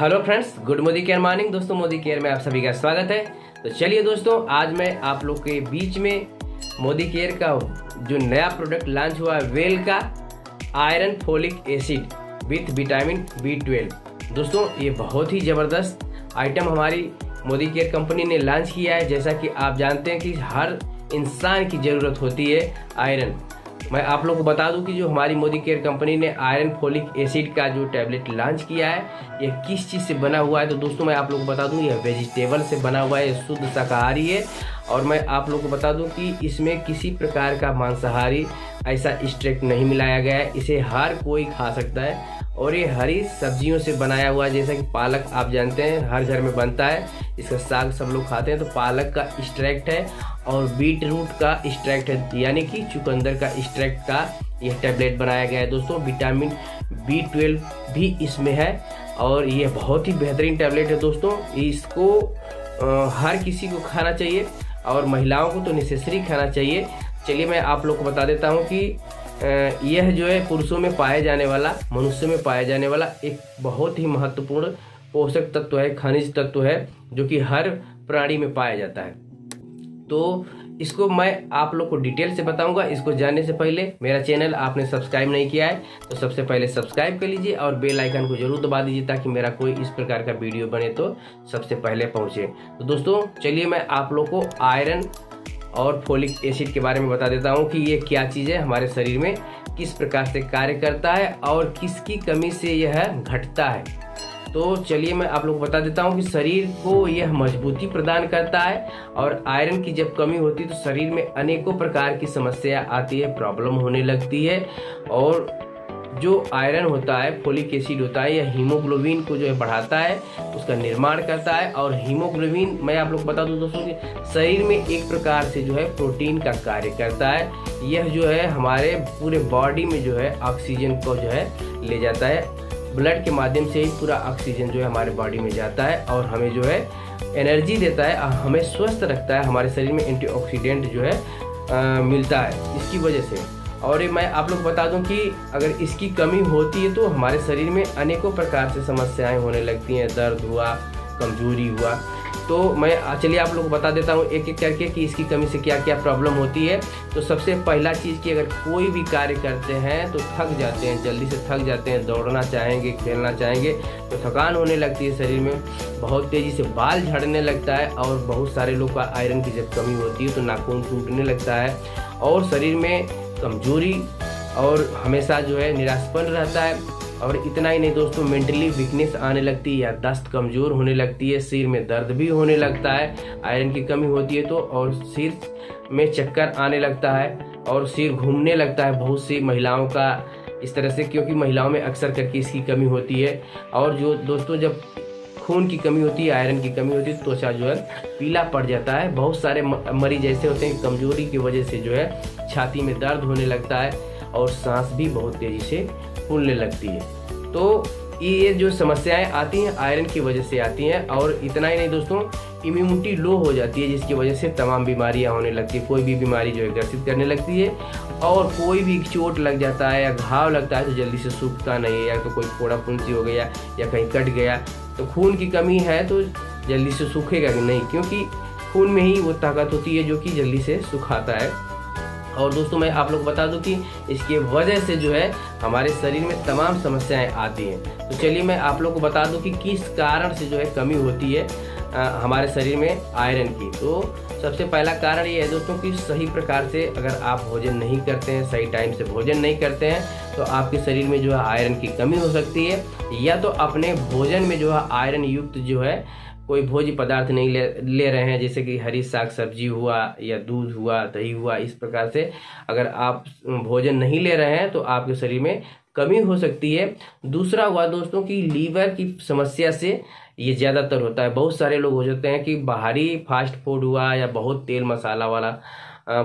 Hello friends good Modicare morning दोस्तों Modi care में आप सभी का स्वागत है। तो चलिए दोस्तों, आज मैं आप लोग के बीच में मोदी केयर का जो नया प्रोडक्ट लॉन्च हुआ है वेल का iron folic acid with vitamin B twelve दोस्तों, ये बहुत ही ज़बरदस्त आइटम हमारी मोदी केयर कंपनी ने लॉन्च किया है। जैसा कि आप जानते हैं कि हर इंसान की ज़रूरत होती है आयरन मैं आप लोग को बता दूँ कि जो हमारी मोदी केयर कंपनी ने आयरन फोलिक एसिड का जो टैबलेट लॉन्च किया है, यह किस चीज़ से बना हुआ है? तो दोस्तों, मैं आप लोग को बता दूँ, यह वेजिटेबल से बना हुआ है शुद्ध शाकाहारी है। और मैं आप लोग को बता दूँ कि इसमें किसी प्रकार का मांसाहारी ऐसा स्ट्रेक्ट नहीं मिलाया गया है। इसे हर कोई खा सकता है। और ये हरी सब्जियों से बनाया हुआ जैसा कि पालक आप जानते हैं, हर घर में बनता है। इसका साग सब लोग खाते हैं तो पालक का स्ट्रैक्ट है। और बीट रूट का स्ट्रैक्ट है, यानी कि चुकंदर का स्ट्रैक्ट का यह टैबलेट बनाया गया है। दोस्तों विटामिन बी ट्वेल्व भी इसमें है और ये बहुत ही बेहतरीन टैबलेट है दोस्तों। इसको हर किसी को खाना चाहिए और महिलाओं को तो नेसेसरी खाना चाहिए। चलिए मैं आप लोग को बता देता हूँ कि यह जो है पुरुषों में पाया जाने वाला, मनुष्य में पाया जाने वाला एक बहुत ही महत्वपूर्ण पोषक तत्व है, खनिज तत्व है, जो कि हर प्राणी में पाया जाता है। तो इसको मैं आप लोग को डिटेल से बताऊँगा। इसको जानने से पहले मेरा चैनल आपने सब्सक्राइब नहीं किया है तो सबसे पहले सब्सक्राइब कर लीजिए और बेल आइकन को ज़रूर दबा दीजिए ताकि मेरा कोई इस प्रकार का वीडियो बने तो सबसे पहले पहुँचे। तो दोस्तों, चलिए मैं आप लोग को आयरन और फोलिक एसिड के बारे में बता देता हूँ कि ये क्या चीज़ है हमारे शरीर में, किस प्रकार से कार्य करता है और किसकी कमी से यह घटता है। तो चलिए मैं आप लोग बता देता हूँ कि शरीर को यह मजबूती प्रदान करता है और आयरन की जब कमी होती है तो शरीर में अनेकों प्रकार की समस्या आती है, प्रॉब्लम होने लगती है और जो आयरन होता है, फोलिक एसिड होता है यह हीमोग्लोबिन को जो है बढ़ाता है, उसका निर्माण करता है और हीमोग्लोबिन मैं आप लोग बता दूँ दोस्तों कि शरीर में एक प्रकार से जो है प्रोटीन का कार्य करता है। यह जो है हमारे पूरे बॉडी में जो है ऑक्सीजन को जो है ले जाता है। ब्लड के माध्यम से ही पूरा ऑक्सीजन जो है हमारे बॉडी में जाता है और हमें जो है एनर्जी देता है हमें स्वस्थ रखता है हमारे शरीर में एंटीऑक्सीडेंट जो है आ, मिलता है। इसकी वजह से। और ये मैं आप लोग बता दूँ कि अगर इसकी कमी होती है तो हमारे शरीर में अनेकों प्रकार से समस्याएँ होने लगती हैं। दर्द हुआ कमज़ोरी हुआ तो मैं चलिए आप लोग को बता देता हूँ एक एक करके कि इसकी कमी से क्या क्या प्रॉब्लम होती है। तो सबसे पहला चीज़ कि अगर कोई भी कार्य करते हैं तो थक जाते हैं, जल्दी से थक जाते हैं, दौड़ना चाहेंगे, खेलना चाहेंगे तो थकान होने लगती है शरीर में, बहुत तेज़ी से बाल झड़ने लगता है और बहुत सारे लोग का आयरन की जब कमी होती है तो नाखून टूटने लगता है और शरीर में कमज़ोरी और हमेशा जो है निराशपन रहता है। और इतना ही नहीं दोस्तों मेंटली वीकनेस आने लगती है या दस्त कमज़ोर होने लगती है, सिर में दर्द भी होने लगता है आयरन की कमी होती है तो और सिर में चक्कर आने लगता है और सिर घूमने लगता है बहुत सी महिलाओं का इस तरह से, क्योंकि महिलाओं में अक्सर करके इसकी कमी होती है। और जो दोस्तों, जब खून की कमी होती है आयरन की कमी होती है, त्वचा जो है पीला पड़ जाता है। बहुत सारे मरीज़ ऐसे होते हैं कमज़ोरी की वजह से जो है छाती में दर्द होने लगता है। और सांस भी बहुत तेज़ी से फूलने लगती है। तो ये जो समस्याएँ आती हैं, आयरन की वजह से आती हैं और इतना ही नहीं दोस्तों इम्यूनिटी लो हो जाती है, जिसकी वजह से तमाम बीमारियाँ होने लगती है। कोई भी बीमारी जो है ग्रसित करने लगती है और कोई भी चोट लग जाता है या घाव लगता है तो जल्दी से सूखता नहीं है या तो कोई फोड़ा फुंसी हो गया या कहीं कट गया तो खून की कमी है तो जल्दी से सूखेगा नहीं, क्योंकि खून में ही वो ताकत होती है जो कि जल्दी से सुखाता है। और दोस्तों मैं आप लोग बता दूँ कि इसके वजह से जो है हमारे शरीर में तमाम समस्याएँ आती हैं। तो चलिए मैं आप लोग को बता दूँ कि किस कारण से जो है कमी होती है आ, हमारे शरीर में आयरन की। तो सबसे पहला कारण ये है दोस्तों कि सही प्रकार से अगर आप भोजन नहीं करते हैं सही टाइम से भोजन नहीं करते हैं तो आपके शरीर में जो है आयरन की कमी हो सकती है। या तो अपने भोजन में जो है आयरन युक्त जो है कोई भोज्य पदार्थ नहीं ले ले रहे हैं, जैसे कि हरी साग सब्ज़ी हुआ या दूध हुआ, दही हुआ, इस प्रकार से अगर आप भोजन नहीं ले रहे हैं तो आपके शरीर में कमी हो सकती है। दूसरा हुआ दोस्तों की लीवर की समस्या से ये ज़्यादातर होता है। बहुत सारे लोग हो जाते हैं कि बाहरी फास्ट फ़ूड हुआ या बहुत तेल मसाला वाला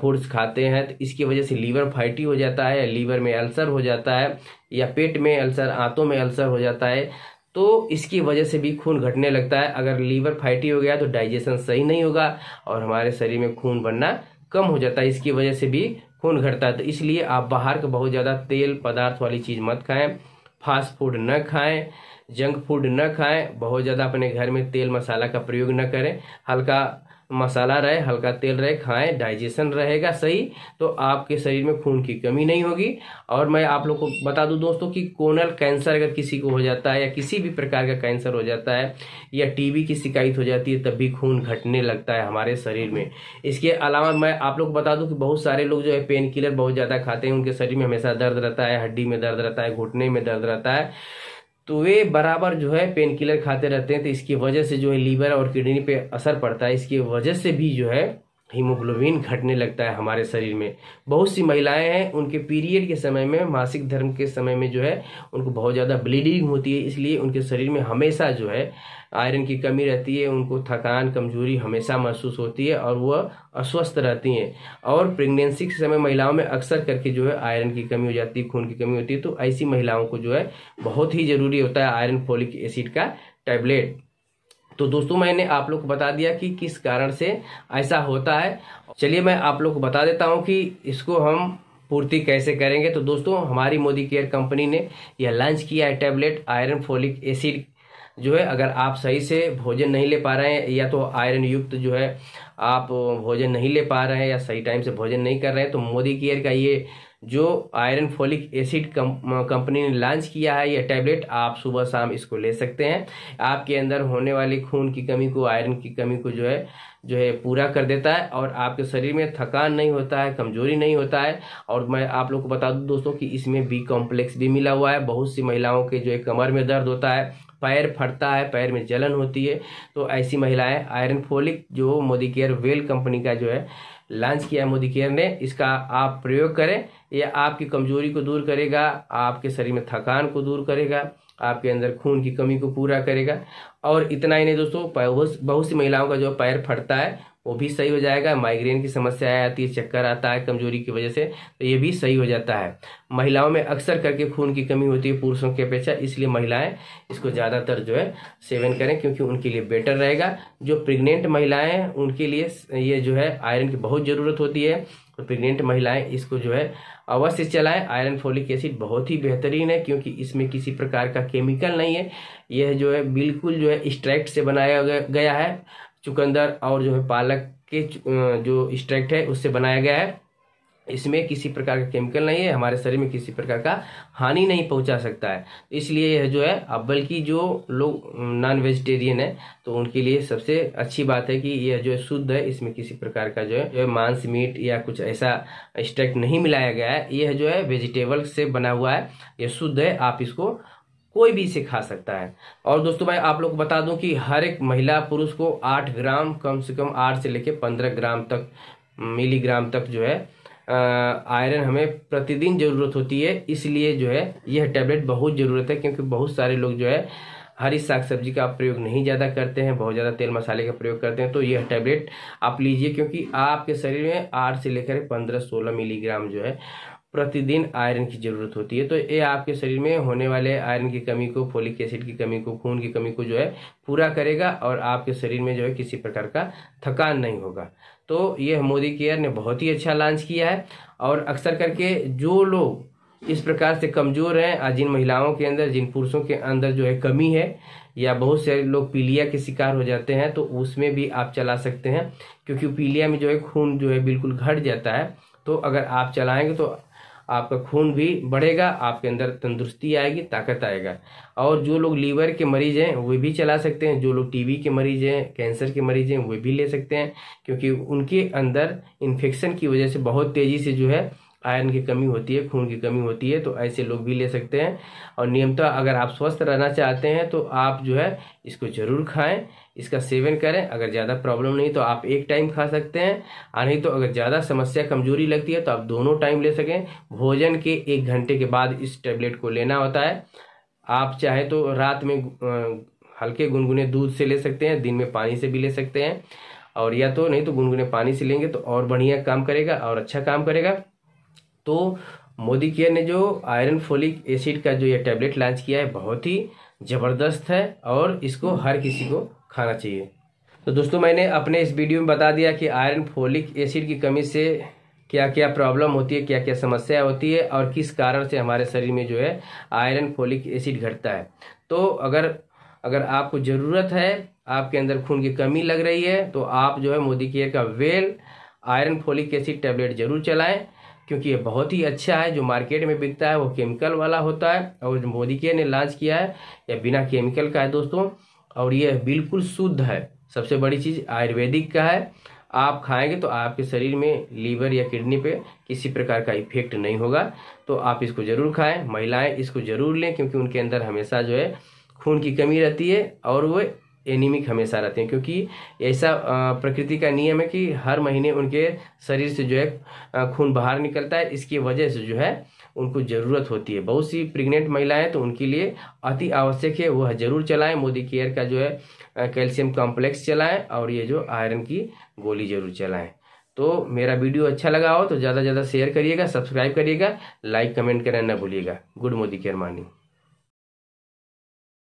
फूड्स खाते हैं तो इसकी वजह से लीवर फाइटी हो जाता है, लीवर में अल्सर हो जाता है, या पेट में अल्सर, आंतों में अल्सर हो जाता है। तो इसकी वजह से भी खून घटने लगता है। अगर लीवर फैटी हो गया तो डाइजेशन सही नहीं होगा और हमारे शरीर में खून बनना कम हो जाता है। इसकी वजह से भी खून घटता है। तो इसलिए आप बाहर का बहुत ज़्यादा तेल पदार्थ वाली चीज़ मत खाएँ। फास्ट फ़ूड न खाएँ, जंक फ़ूड न खाएँ, बहुत ज़्यादा अपने घर में तेल मसाला का प्रयोग न करें। हल्का मसाला रहे, हल्का तेल रहे, खाएँ डाइजेशन रहेगा सही तो आपके शरीर में खून की कमी नहीं होगी। और मैं आप लोग को बता दूँ दोस्तों कि कोनल कैंसर अगर किसी को हो जाता है या किसी भी प्रकार का कैंसर हो जाता है या टीबी की शिकायत हो जाती है, तब भी खून घटने लगता है हमारे शरीर में। इसके अलावा मैं आप लोग बता दूँ कि बहुत सारे लोग जो है पेन किलर बहुत ज़्यादा खाते हैं, उनके शरीर में हमेशा दर्द रहता है, हड्डी में दर्द रहता है, घुटने में दर्द रहता है। तो वे बराबर जो है पेन किलर खाते रहते हैं तो इसकी वजह से जो है लीवर और किडनी पे असर पड़ता है। इसकी वजह से भी जो है हीमोग्लोबिन घटने लगता है हमारे शरीर में। बहुत सी महिलाएँ हैं, उनके पीरियड के समय में, मासिक धर्म के समय में जो है, उनको बहुत ज़्यादा ब्लीडिंग होती है, इसलिए उनके शरीर में हमेशा जो है, आयरन की कमी रहती है, उनको थकान, कमज़ोरी हमेशा महसूस होती है और वह अस्वस्थ रहती हैं। और प्रेगनेंसी के समय महिलाओं में अक्सर करके जो है, आयरन की कमी हो जाती है, खून की कमी होती है तो ऐसी महिलाओं को जो है, बहुत ही ज़रूरी होता है आयरन फोलिक एसिड का टैबलेट। तो दोस्तों, मैंने आप लोग को बता दिया कि किस कारण से ऐसा होता है। चलिए, मैं आप लोग को बता देता हूँ कि इसको हम पूर्ति कैसे करेंगे। तो दोस्तों, हमारी मोदी केयर कंपनी ने यह लॉन्च किया है टैबलेट आयरन फोलिक एसिड। जो है, अगर आप सही से भोजन नहीं ले पा रहे हैं या तो आयरन युक्त जो है, आप भोजन नहीं ले पा रहे हैं या सही टाइम से भोजन नहीं कर रहे हैं तो मोदी केयर का ये जो आयरन फोलिक एसिड कंपनी ने लॉन्च किया है, यह टैबलेट आप सुबह शाम इसको ले सकते हैं। आपके अंदर होने वाली खून की कमी को, आयरन की कमी को जो है जो है पूरा कर देता है और आपके शरीर में थकान नहीं होता है, कमज़ोरी नहीं होता है। और मैं आप लोग को बता दूँ दोस्तों कि इसमें बी कॉम्प्लेक्स भी मिला हुआ है। बहुत सी महिलाओं के जो है कमर में दर्द होता है पैर फटता है, पैर में जलन होती है। तो ऐसी महिलाएँ आयरन फोलिक जो मोदी केयर वेल कंपनी का जो है लॉन्च किया है मोदी केयर ने, इसका आप प्रयोग करें यह आपकी कमज़ोरी को दूर करेगा, आपके शरीर में थकान को दूर करेगा, आपके अंदर खून की कमी को पूरा करेगा। और इतना ही नहीं दोस्तों, बहुत सी महिलाओं का जो पैर फटता है वो भी सही हो जाएगा माइग्रेन की समस्या आती है चक्कर आता है, कमज़ोरी की वजह से तो ये भी सही हो जाता है। महिलाओं में अक्सर करके खून की कमी होती है, पुरुषों की अपेक्षा, इसलिए महिलाएँ इसको ज़्यादातर जो है सेवन करें, क्योंकि उनके लिए बेटर रहेगा। जो प्रेग्नेंट महिलाएँ उनके लिए ये जो है आयरन की बहुत ज़रूरत होती है। तो प्रेग्नेंट महिलाएँ इसको जो है अवश्य चलाएँ। आयरन फोलिक एसिड बहुत ही बेहतरीन है, क्योंकि इसमें किसी प्रकार का केमिकल नहीं है। यह जो है बिल्कुल जो है स्ट्रैक्ट से बनाया गया है। चुकंदर और जो है पालक के जो स्ट्रैक्ट है, उससे बनाया गया है। इसमें किसी प्रकार का केमिकल नहीं है, हमारे शरीर में किसी प्रकार का हानि नहीं पहुँचा सकता है। इसलिए यह जो है, अब बल्कि जो लोग नॉन वेजिटेरियन है तो उनके लिए सबसे अच्छी बात है कि यह जो है शुद्ध है, इसमें किसी प्रकार का जो है जो है मांस, मीट या कुछ ऐसा स्ट्रैक्ट नहीं मिलाया गया है। यह जो है वेजिटेबल से बना हुआ है, यह शुद्ध है, आप इसको कोई भी इसे खा सकता है। और दोस्तों भाई, आप लोग को बता दूँ कि हर एक महिला पुरुष को आठ ग्राम, कम से कम आठ से लेकर पंद्रह ग्राम तक, मिलीग्राम तक जो है आयरन हमें प्रतिदिन ज़रूरत होती है। इसलिए जो है, यह टैबलेट बहुत ज़रूरत है, क्योंकि बहुत सारे लोग जो है, हरी साग सब्ज़ी का प्रयोग नहीं ज़्यादा करते हैं, बहुत ज़्यादा तेल मसाले का प्रयोग करते हैं। तो यह टैबलेट आप लीजिए, क्योंकि आपके शरीर में आठ से लेकर पंद्रह सोलह मिलीग्राम जो है प्रतिदिन आयरन की ज़रूरत होती है। तो ये आपके शरीर में होने वाले आयरन की कमी को, फोलिक एसिड की कमी को, खून की कमी को जो है पूरा करेगा और आपके शरीर में जो है किसी प्रकार का थकान नहीं होगा। तो ये मोदी केयर ने बहुत ही अच्छा लॉन्च किया है और अक्सर करके जो लोग इस प्रकार से कमज़ोर हैं जिन महिलाओं के अंदर, जिन पुरुषों के अंदर जो है कमी है या बहुत से लोग पीलिया के शिकार हो जाते हैं तो उसमें भी आप चला सकते हैं, क्योंकि पीलिया में जो है खून जो है बिल्कुल घट जाता है। तो अगर आप चलाएँगे तो आपका खून भी बढ़ेगा, आपके अंदर तंदुरुस्ती आएगी, ताकत आएगा। और जो लोग लीवर के मरीज़ हैं, वे भी चला सकते हैं। जो लोग टीबी के मरीज़ हैं, कैंसर के मरीज़ हैं, वे भी ले सकते हैं, क्योंकि उनके अंदर इन्फेक्शन की वजह से बहुत तेज़ी से जो है आयरन की कमी होती है, खून की कमी होती है तो ऐसे लोग भी ले सकते हैं। और नियमतः अगर आप स्वस्थ रहना चाहते हैं तो आप जो है इसको ज़रूर खाएँ, इसका सेवन करें। अगर ज़्यादा प्रॉब्लम नहीं तो आप एक टाइम खा सकते हैं और नहीं तो अगर ज़्यादा समस्या कमज़ोरी लगती है तो आप दोनों टाइम ले सकें। भोजन के एक घंटे के बाद इस टेबलेट को लेना होता है। आप चाहे तो रात में हल्के गुनगुने दूध से ले सकते हैं, दिन में पानी से भी ले सकते हैं। और या तो नहीं तो गुनगुने पानी से लेंगे तो और बढ़िया काम करेगा और अच्छा काम करेगा। तो मोदी केयर ने जो आयरन फोलिक एसिड का जो ये टैबलेट लॉन्च किया है, बहुत ही ज़बरदस्त है और इसको हर किसी को खाना चाहिए। तो दोस्तों, मैंने अपने इस वीडियो में बता दिया कि आयरन फोलिक एसिड की कमी से क्या क्या प्रॉब्लम होती है क्या क्या समस्या होती है और किस कारण से हमारे शरीर में जो है आयरन फोलिक एसिड घटता है। तो अगर अगर आपको ज़रूरत है, आपके अंदर खून की कमी लग रही है तो आप जो है मोदी केयर का well iron folic acid tablet ज़रूर चलाएँ। क्योंकि ये बहुत ही अच्छा है, जो मार्केट में बिकता है, वो केमिकल वाला होता है, और जो मोदी के ने लॉन्च किया है यह बिना केमिकल का है दोस्तों, और ये बिल्कुल शुद्ध है। सबसे बड़ी चीज़ आयुर्वेदिक का है। आप खाएँगे तो आपके शरीर में लीवर या किडनी पे किसी प्रकार का इफ़ेक्ट नहीं होगा तो आप इसको ज़रूर खाएँ। महिलाएँ इसको ज़रूर लें, क्योंकि उनके अंदर हमेशा जो है खून की कमी रहती है, और वो एनीमिक हमेशा रहते हैं, क्योंकि ऐसा प्रकृति का नियम है कि हर महीने उनके शरीर से जो है खून बाहर निकलता है, इसकी वजह से जो है, उनको ज़रूरत होती है। बहुत सी प्रेग्नेंट महिलाएँ तो उनके लिए अति आवश्यक है, वह ज़रूर चलाएँ। मोदी केयर का जो है कैल्शियम कॉम्प्लेक्स चलाएँ और ये जो आयरन की गोली ज़रूर चलाएँ। तो मेरा वीडियो अच्छा लगा हो तो ज़्यादा से ज़्यादा शेयर करिएगा सब्सक्राइब करिएगा लाइक कमेंट करना न भूलिएगा। Good Modicare morning